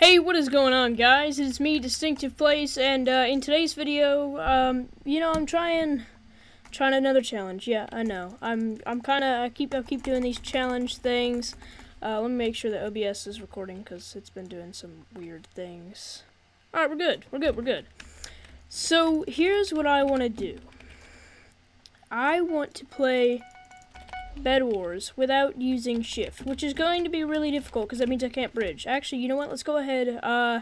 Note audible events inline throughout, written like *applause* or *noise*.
Hey, what is going on, guys? It's me, Distinctive Plays, and uh, in today's video, um, you know, I'm trying, trying another challenge. Yeah, I know. I'm, I'm kind of, I keep, I keep doing these challenge things. Uh, let me make sure that OBS is recording because it's been doing some weird things. All right, we're good. We're good. We're good. So here's what I want to do. I want to play Bed Wars without using shift, which is going to be really difficult because that means I can't bridge. Actually, you know what? Let's go ahead, uh,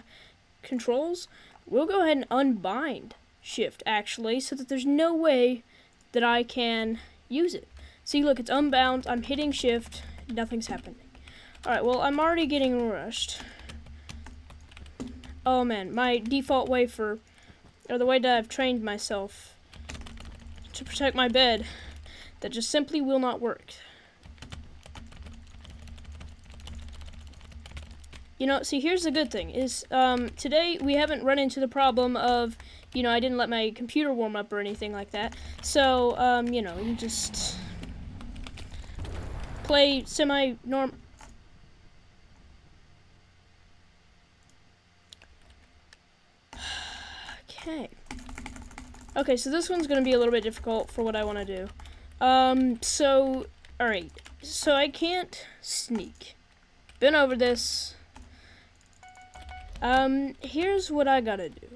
controls. We'll go ahead and unbind shift, actually, so that there's no way that I can use it. See, look, it's unbound. I'm hitting shift. Nothing's happening. Alright, well, I'm already getting rushed. Oh, man. My default way for, or the way that I've trained myself to protect my bed that just simply will not work. You know, see, here's the good thing, is um, today we haven't run into the problem of, you know, I didn't let my computer warm up or anything like that. So, um, you know, you just play semi-norm... *sighs* okay. Okay, so this one's going to be a little bit difficult for what I want to do. Um, so, alright. So I can't sneak. Been over this. Um, here's what I gotta do.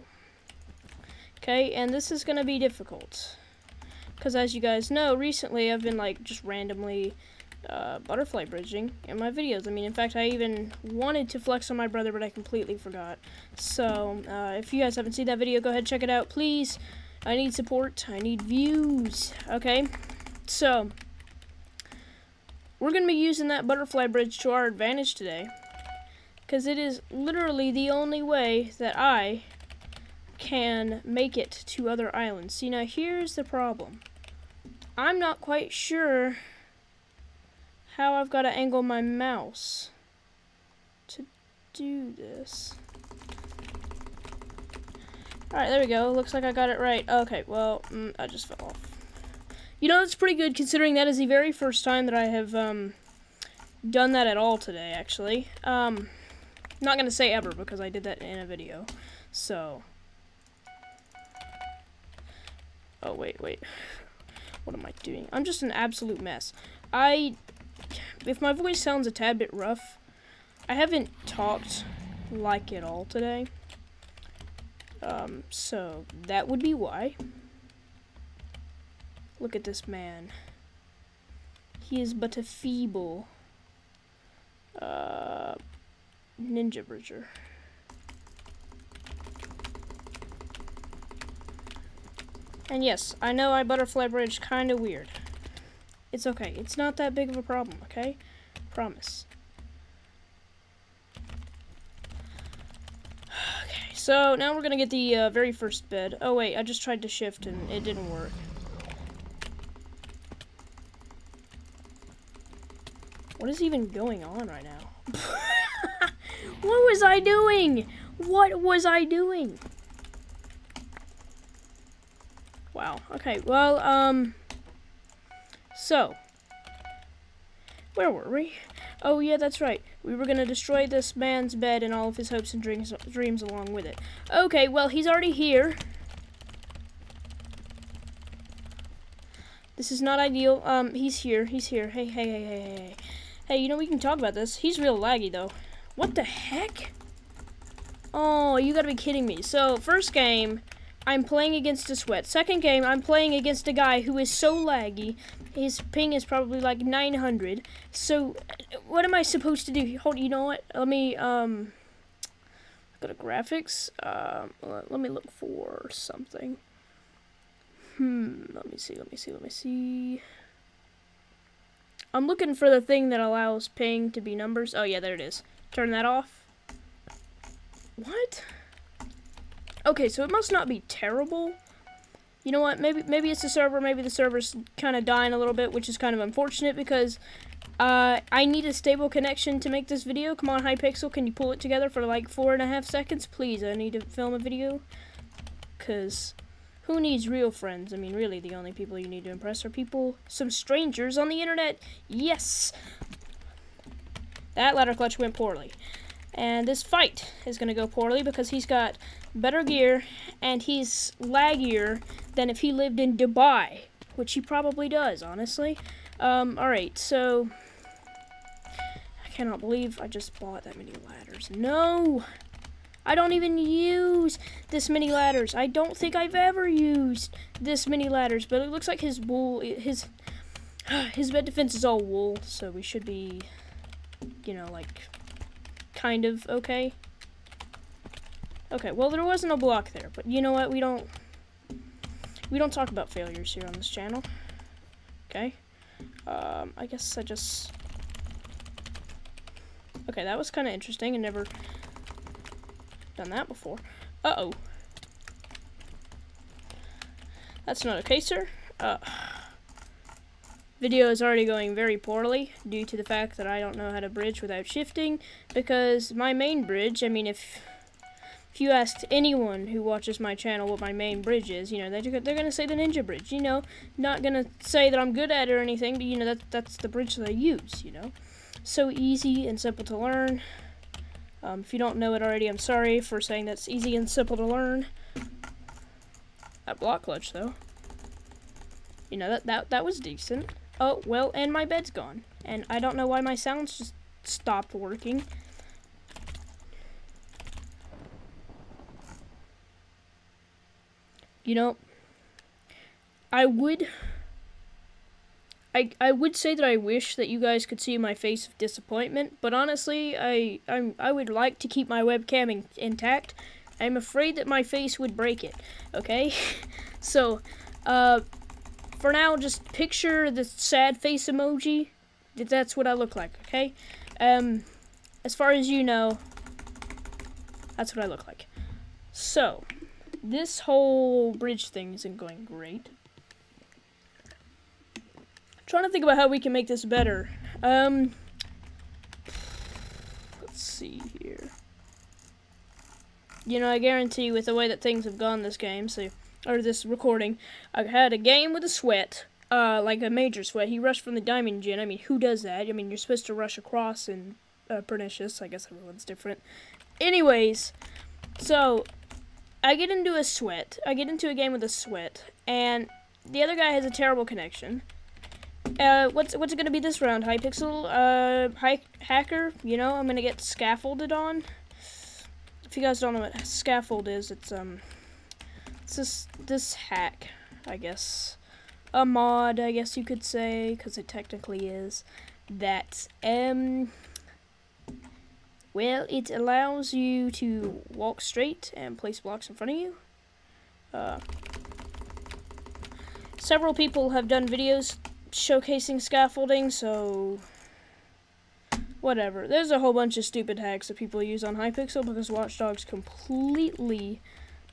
Okay, and this is gonna be difficult. Because as you guys know, recently I've been, like, just randomly, uh, butterfly bridging in my videos. I mean, in fact, I even wanted to flex on my brother, but I completely forgot. So, uh, if you guys haven't seen that video, go ahead check it out, please. I need support. I need views. Okay? So, we're going to be using that butterfly bridge to our advantage today. Because it is literally the only way that I can make it to other islands. See, now here's the problem. I'm not quite sure how I've got to angle my mouse to do this. Alright, there we go. Looks like I got it right. Okay, well, mm, I just fell off. You know, that's pretty good considering that is the very first time that I have um, done that at all today, actually. Um, not going to say ever because I did that in a video. So. Oh, wait, wait. What am I doing? I'm just an absolute mess. I, if my voice sounds a tad bit rough, I haven't talked like it all today. Um, so that would be why. Look at this man. He is but a feeble uh, ninja bridger. And yes, I know I butterfly bridge kind of weird. It's okay. It's not that big of a problem, okay? Promise. *sighs* Okay, so now we're going to get the uh, very first bed. Oh, wait, I just tried to shift and it didn't work. What is even going on right now? *laughs* what was I doing? What was I doing? Wow. Okay, well, um... So. Where were we? Oh, yeah, that's right. We were going to destroy this man's bed and all of his hopes and dreams, dreams along with it. Okay, well, he's already here. This is not ideal. Um, he's here. He's here. Hey, hey, hey, hey, hey. Hey, you know, we can talk about this. He's real laggy, though. What the heck? Oh, you gotta be kidding me. So, first game, I'm playing against a sweat. Second game, I'm playing against a guy who is so laggy. His ping is probably like 900. So, what am I supposed to do? Hold, you know what? Let me, um, go to graphics. Um, let me look for something. Hmm, let me see, let me see, let me see. I'm looking for the thing that allows ping to be numbers. Oh, yeah, there it is. Turn that off. What? Okay, so it must not be terrible. You know what? Maybe maybe it's the server. Maybe the server's kind of dying a little bit, which is kind of unfortunate because uh, I need a stable connection to make this video. Come on, Hypixel, can you pull it together for like four and a half seconds? Please, I need to film a video. Because who needs real friends? I mean, really, the only people you need to impress are people, some strangers on the internet. Yes! That ladder clutch went poorly. And this fight is going to go poorly because he's got better gear and he's laggier than if he lived in Dubai, which he probably does, honestly. Um, alright, so... I cannot believe I just bought that many ladders. No! I don't even use this many ladders. I don't think I've ever used this many ladders, but it looks like his wool, his, *sighs* his bed defense is all wool, so we should be, you know, like, kind of okay. Okay, well, there was no block there, but you know what? We don't, we don't talk about failures here on this channel. Okay. Um, I guess I just, okay, that was kind of interesting and never done that before. Uh-oh. That's not okay, sir. Uh, video is already going very poorly due to the fact that I don't know how to bridge without shifting because my main bridge, I mean, if if you asked anyone who watches my channel what my main bridge is, you know, they're, they're going to say the Ninja Bridge, you know, not going to say that I'm good at it or anything, but, you know, that, that's the bridge that I use, you know. So easy and simple to learn. Um, if you don't know it already, I'm sorry for saying that's easy and simple to learn. That block clutch, though. You know, that, that, that was decent. Oh, well, and my bed's gone. And I don't know why my sounds just stopped working. You know, I would I, I would say that I wish that you guys could see my face of disappointment, but honestly, I I'm, I would like to keep my webcam in, intact. I'm afraid that my face would break it. Okay, *laughs* so uh, for now, just picture the sad face emoji. That's what I look like. Okay, um, as far as you know, that's what I look like. So, this whole bridge thing isn't going great trying to think about how we can make this better. Um, let's see here. You know, I guarantee with the way that things have gone this game, so or this recording, I've had a game with a sweat, uh, like a major sweat. He rushed from the diamond gen. I mean, who does that? I mean, you're supposed to rush across in uh, pernicious. I guess everyone's different. Anyways, so I get into a sweat. I get into a game with a sweat, and the other guy has a terrible connection. Uh, what's what's it gonna be this round? Hypixel, uh, hi hacker. You know, I'm gonna get scaffolded on. If you guys don't know what scaffold is, it's um, it's this this hack, I guess, a mod, I guess you could say, because it technically is. That um, well, it allows you to walk straight and place blocks in front of you. Uh, several people have done videos showcasing scaffolding, so whatever. There's a whole bunch of stupid hacks that people use on Hypixel because Watchdog's completely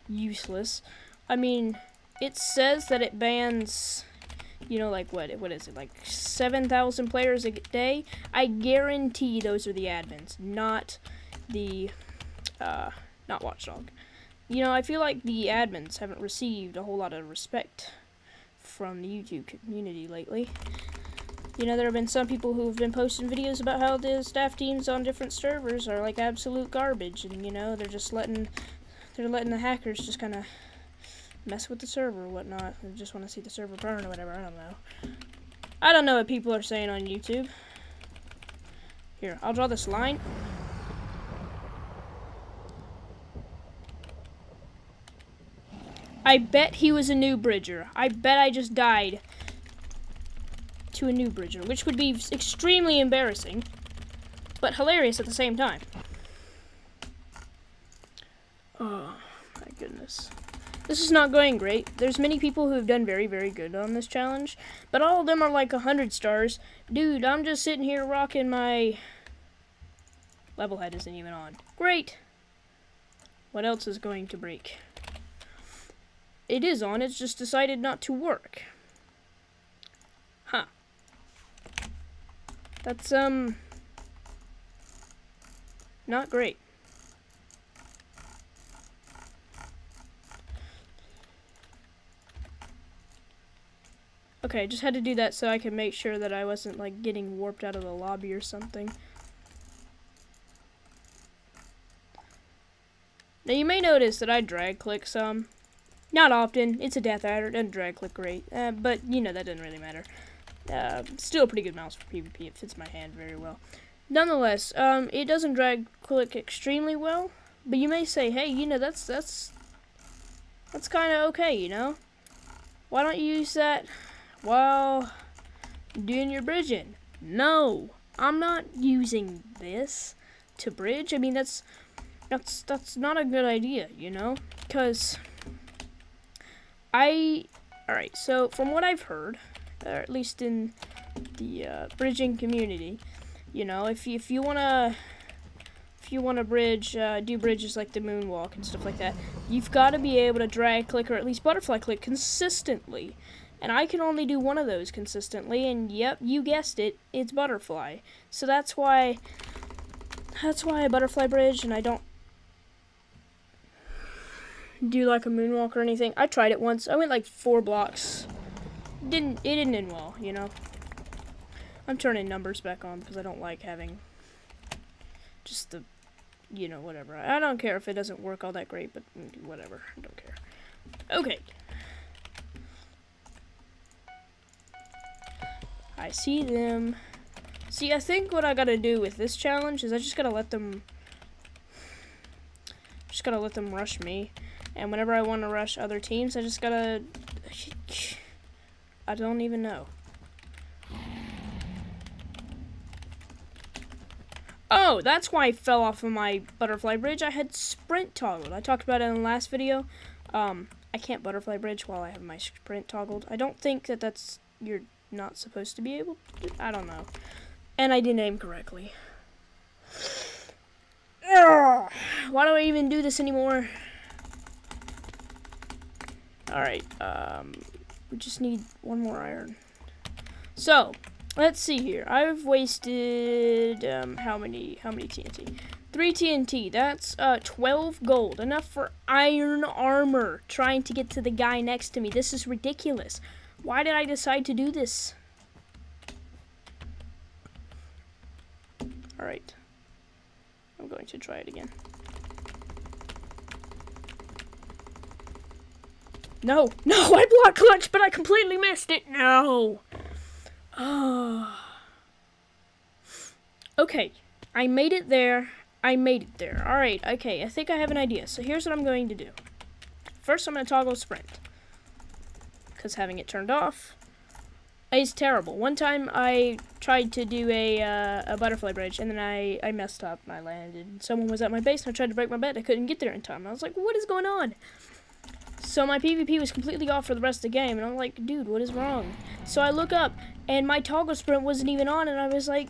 useless. I mean, it says that it bans, you know, like what? What is it? Like 7,000 players a day. I guarantee those are the admins, not the, uh, not Watchdog. You know, I feel like the admins haven't received a whole lot of respect from the YouTube community lately. You know, there have been some people who have been posting videos about how the staff teams on different servers are like absolute garbage, and you know, they're just letting they're letting the hackers just kind of mess with the server or whatnot. They just want to see the server burn or whatever. I don't know. I don't know what people are saying on YouTube. Here, I'll draw this line. I bet he was a new bridger. I bet I just died to a new bridger, which would be extremely embarrassing, but hilarious at the same time. Oh, my goodness. This is not going great. There's many people who have done very, very good on this challenge, but all of them are like 100 stars. Dude, I'm just sitting here rocking my... Levelhead isn't even on. Great! What else is going to break? It is on, it's just decided not to work. Huh. That's, um, not great. Okay, just had to do that so I could make sure that I wasn't, like, getting warped out of the lobby or something. Now you may notice that I drag click some. Not often. It's a DeathAdder. Doesn't drag click great. Uh, but, you know, that doesn't really matter. Uh, still a pretty good mouse for PvP. It fits my hand very well. Nonetheless, um, it doesn't drag click extremely well. But you may say, hey, you know, that's, that's, that's kind of okay, you know? Why don't you use that while doing your bridging? No, I'm not using this to bridge. I mean, that's, that's, that's not a good idea, you know? Because I, alright, so from what I've heard, or at least in the uh, bridging community, you know, if you, if you want to if you want to bridge, uh, do bridges like the moonwalk and stuff like that, you've got to be able to drag click or at least butterfly click consistently. And I can only do one of those consistently, and yep, you guessed it, it's butterfly. So that's why, that's why I butterfly bridge, and I don't do like a moonwalk or anything. I tried it once. I went like four blocks. Didn't it didn't end well, you know. I'm turning numbers back on because I don't like having just the you know, whatever. I don't care if it doesn't work all that great, but whatever. I don't care. Okay. I see them. See, I think what I gotta do with this challenge is I just gotta let them... Just gotta let them rush me. And whenever I want to rush other teams, I just gotta... I don't even know. Oh, that's why I fell off of my butterfly bridge. I had sprint toggled. I talked about it in the last video. Um, I can't butterfly bridge while I have my sprint toggled. I don't think that that's, you're not supposed to be able to, I don't know. And I didn't aim correctly. Ugh, why do I even do this anymore? Alright, um, we just need one more iron. So, Let's see here. I've wasted um, how many how many TNT? Three TNT. That's uh, 12 gold. Enough for iron armor. Trying to get to the guy next to me. This is ridiculous. Why did I decide to do this? Alright. I'm going to try it again. No, *laughs* no, I block clutch, but I completely missed it. No. Oh. okay, I made it there. I made it there. Alright, okay, I think I have an idea. So here's what I'm going to do. First, I'm going to toggle sprint. Because having it turned off is terrible. One time, I tried to do a, uh, a butterfly bridge, and then I, I messed up, I landed. Someone was at my base, and I tried to break my bed. I couldn't get there in time. I was like, what is going on? So my PvP was completely off for the rest of the game, and I'm like, dude, what is wrong? So I look up, and my toggle sprint wasn't even on, and I was like,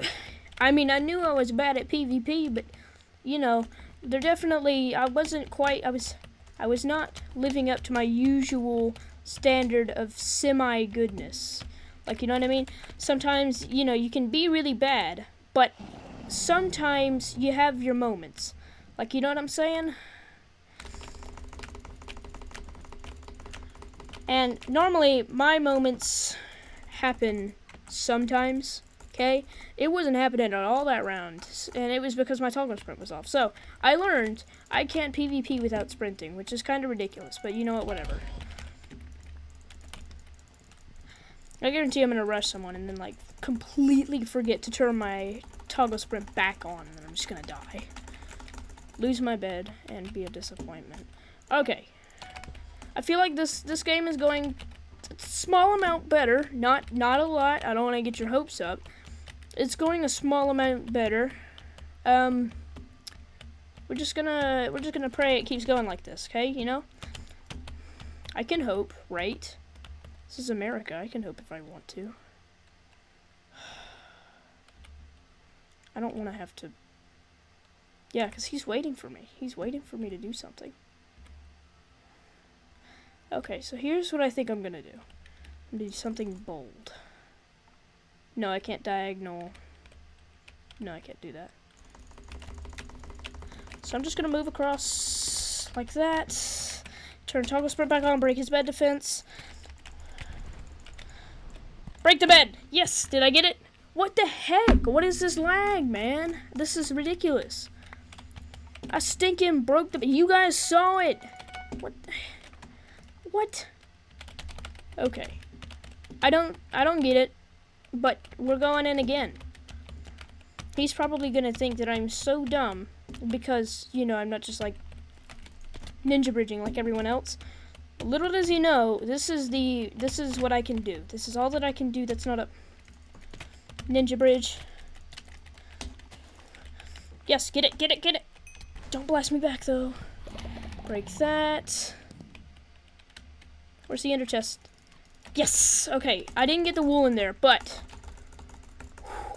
*sighs* I mean, I knew I was bad at PvP, but, you know, there definitely, I wasn't quite, I was, I was not living up to my usual standard of semi-goodness. Like, you know what I mean? Sometimes, you know, you can be really bad, but sometimes you have your moments. Like, you know what I'm saying? And normally, my moments happen sometimes, okay? It wasn't happening at all that round, and it was because my toggle sprint was off. So, I learned I can't PvP without sprinting, which is kind of ridiculous, but you know what, whatever. I guarantee I'm going to rush someone and then, like, completely forget to turn my toggle sprint back on, and then I'm just going to die. Lose my bed and be a disappointment. Okay, I feel like this this game is going a small amount better, not not a lot. I don't want to get your hopes up. It's going a small amount better. Um, we're just gonna we're just gonna pray it keeps going like this, okay? You know. I can hope, right? This is America. I can hope if I want to. *sighs* I don't want to have to. Yeah, because he's waiting for me. He's waiting for me to do something. Okay, so here's what I think I'm gonna do. I'm gonna do something bold. No, I can't diagonal. No, I can't do that. So I'm just gonna move across like that. Turn toggle sprint back on, break his bed defense. Break the bed! Yes! Did I get it? What the heck? What is this lag, man? This is ridiculous. I stinking broke the. You guys saw it. What? What? Okay. I don't. I don't get it. But we're going in again. He's probably gonna think that I'm so dumb because you know I'm not just like ninja bridging like everyone else. Little does he know, this is the this is what I can do. This is all that I can do. That's not a ninja bridge. Yes, get it, get it, get it. Don't blast me back though. Break that. Where's the ender chest? Yes! Okay, I didn't get the wool in there, but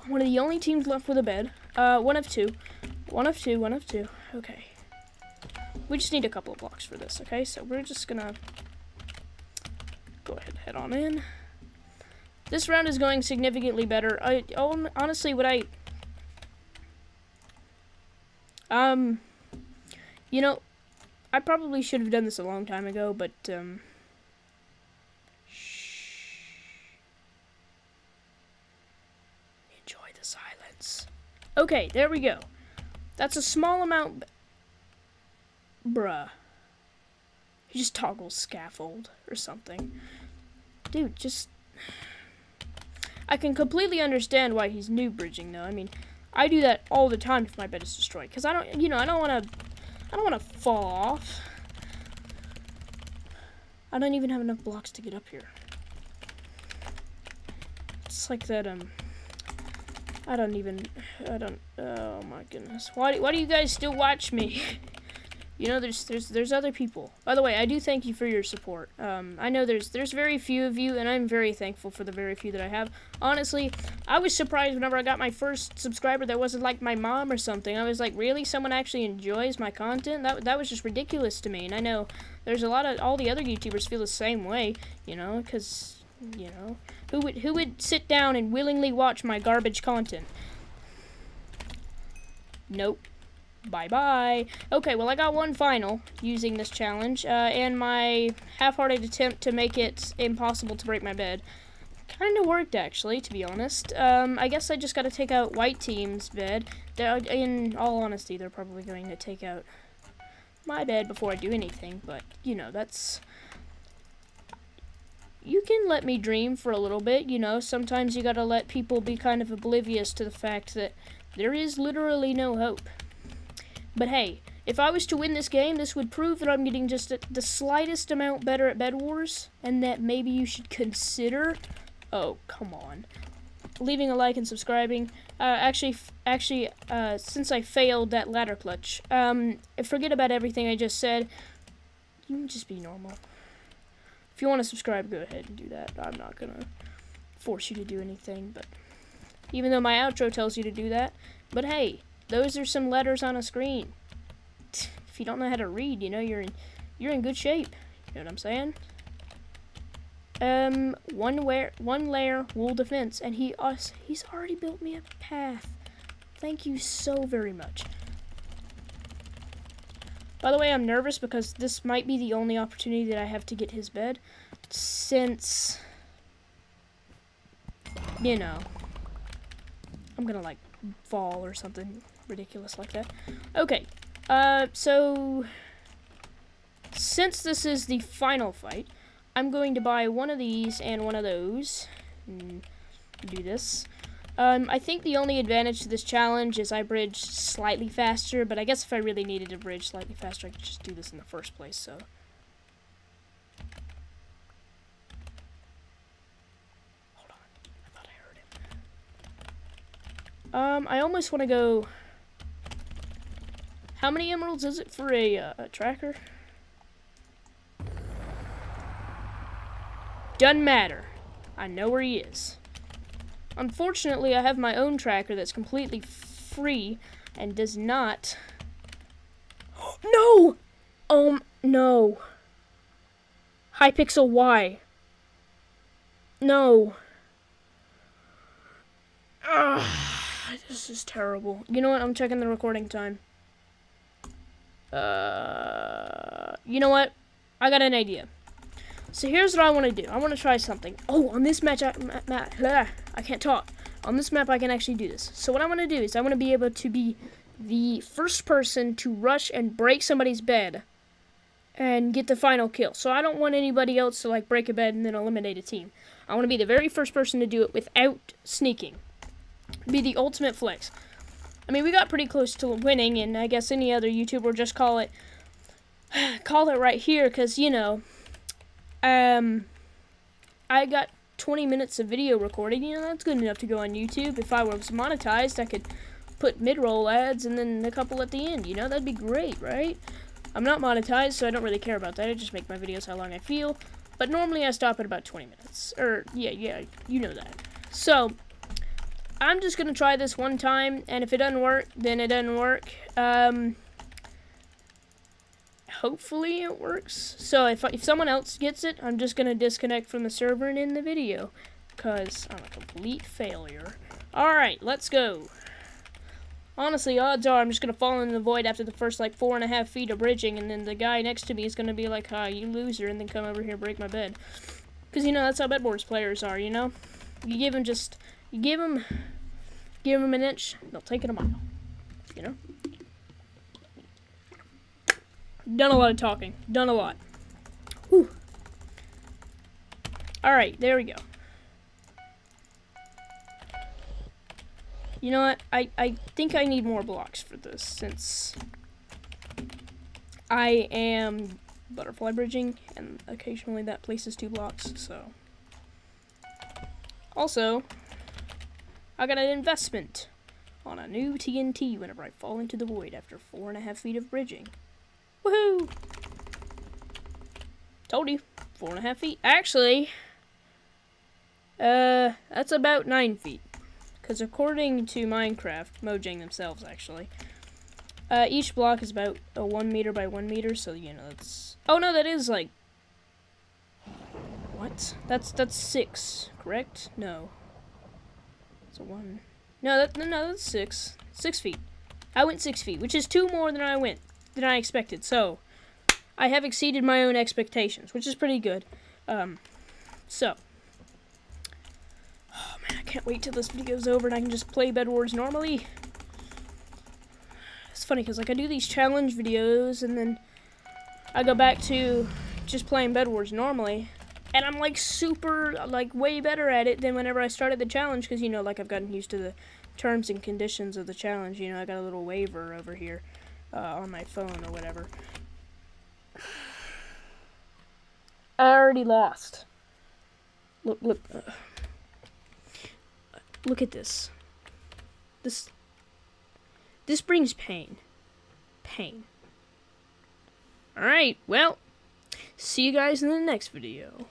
one of the only teams left with a bed. Uh, one of two. One of two, one of two. Okay. We just need a couple of blocks for this, okay? So we're just gonna go ahead head on in. This round is going significantly better. I honestly, what I um, you know, I probably should have done this a long time ago, but um. Okay, there we go. That's a small amount. Bruh. You just toggle scaffold or something. Dude, just... I can completely understand why he's new bridging, though. I mean, I do that all the time if my bed is destroyed. Because I don't, you know, I don't want to... I don't want to fall off. I don't even have enough blocks to get up here. It's like that, um... I don't even... I don't... Oh, my goodness. Why, why do you guys still watch me? *laughs* you know, there's there's there's other people. By the way, I do thank you for your support. Um, I know there's there's very few of you, and I'm very thankful for the very few that I have. Honestly, I was surprised whenever I got my first subscriber that wasn't like my mom or something. I was like, really, someone actually enjoys my content? That that was just ridiculous to me. And I know there's a lot of all the other YouTubers feel the same way. You know, because you know who would who would sit down and willingly watch my garbage content? Nope. Bye-bye. Okay, well, I got one final using this challenge, uh, and my half-hearted attempt to make it impossible to break my bed kind of worked, actually, to be honest. Um, I guess I just got to take out white team's bed. They're, in all honesty, they're probably going to take out my bed before I do anything, but, you know, that's... You can let me dream for a little bit, you know. Sometimes you gotta let people be kind of oblivious to the fact that there is literally no hope. But hey, if I was to win this game, this would prove that I'm getting just the slightest amount better at Bed Wars, and that maybe you should consider... Oh, come on. Leaving a like and subscribing. Uh, actually, actually, uh, since I failed that ladder clutch, um, forget about everything I just said. You can just be normal. If you want to subscribe, go ahead and do that. I'm not gonna force you to do anything, but even though my outro tells you to do that. But hey, those are some letters on a screen. *laughs* If you don't know how to read, you know, you're in, you're in good shape. You know what I'm saying? Um, one layer, one layer wool defense, and he us he's already built me a path. Thank you so very much. By the way, I'm nervous because this might be the only opportunity that I have to get his bed, since, you know, I'm gonna like fall or something ridiculous like that. Okay, uh, so since this is the final fight, I'm going to buy one of these and one of those. And do this. Um, I think the only advantage to this challenge is I bridge slightly faster, but I guess if I really needed to bridge slightly faster, I could just do this in the first place, so. Hold on. I thought I heard him. Um, I almost want to go how many emeralds is it for a, uh, a tracker? Doesn't matter. I know where he is. Unfortunately, I have my own tracker that's completely free and does not... *gasps* no! Um, no. Hypixel Y. No. Ugh, this is terrible. You know what? I'm checking the recording time. Uh, you know what? I got an idea. So here's what I want to do. I want to try something. Oh, on this match, I, ma I can't talk. On this map, I can actually do this. So what I want to do is I want to be able to be the first person to rush and break somebody's bed and get the final kill. So I don't want anybody else to like break a bed and then eliminate a team. I want to be the very first person to do it without sneaking. Be the ultimate flex. I mean, we got pretty close to winning, and I guess any other YouTuber just call it *sighs* call it right here because you know, um, I got 20 minutes of video recording. You know, that's good enough to go on YouTube. If I was monetized, I could put mid-roll ads and then a couple at the end. You know, that'd be great, right? I'm not monetized, so I don't really care about that. I just make my videos how long I feel. But normally I stop at about 20 minutes. Or, yeah, yeah, you know that. So, I'm just going to try this one time, and if it doesn't work, then it doesn't work. Um, hopefully it works. So if, if someone else gets it, I'm just going to disconnect from the server and end the video. Because I'm a complete failure. Alright, let's go. Honestly, odds are I'm just going to fall into the void after the first, like, four and a half feet of bridging, and then the guy next to me is going to be like, ah, you loser, and then come over here break my bed. Because, you know, that's how Bed Wars players are, you know? You give them just, you give them, give them an inch, they'll take it a mile. You know? Done a lot of talking. Done a lot. Whew. Alright, there we go. You know what? I, I think I need more blocks for this since I am butterfly bridging and occasionally that places two blocks, so. Also, I got an investment on a new TNT whenever I fall into the void after four and a half feet of bridging. Woohoo! Told you, four and a half feet. Actually, uh, that's about nine feet. Because according to Minecraft, Mojang themselves actually, uh, each block is about a one meter by one meter, so you know that's. Oh no, that is like. What? That's that's six, correct? No. It's a one. No, that no, no, that's six. Six feet. I went six feet, which is two more than I went than I expected. So, I have exceeded my own expectations, which is pretty good. Um, so. Oh man, I can't wait till this video's over and I can just play Bed Wars normally. It's funny because like I do these challenge videos and then I go back to just playing Bed Wars normally. And I'm like super, like way better at it than whenever I started the challenge because, you know, like I've gotten used to the terms and conditions of the challenge. You know, I got a little waiver over here uh, on my phone or whatever. I already lost. Look, look. Uh. Look at this. This this brings pain. Pain. Alright, well, see you guys in the next video.